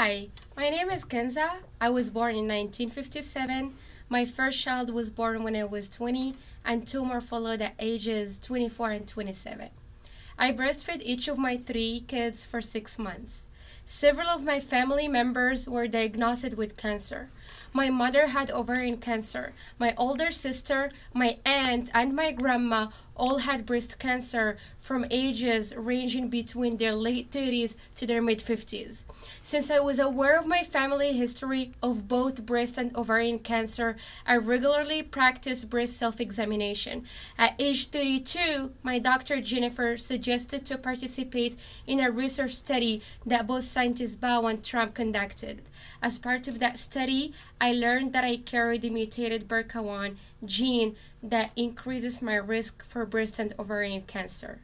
Hi, my name is Kenza. I was born in 1957. My first child was born when I was 20, and two more followed at ages 24 and 27. I breastfed each of my three kids for six months. Several of my family members were diagnosed with cancer. My mother had ovarian cancer. My older sister, my aunt, and my grandma all had breast cancer from ages ranging between their late 30s to their mid 50s. Since I was aware of my family history of both breast and ovarian cancer, I regularly practiced breast self examination. At age 32, my doctor Jennifer suggested to participate in a research study that scientists Bao and Trump conducted. As part of that study, I learned that I carry the mutated BRCA1 gene that increases my risk for breast and ovarian cancer.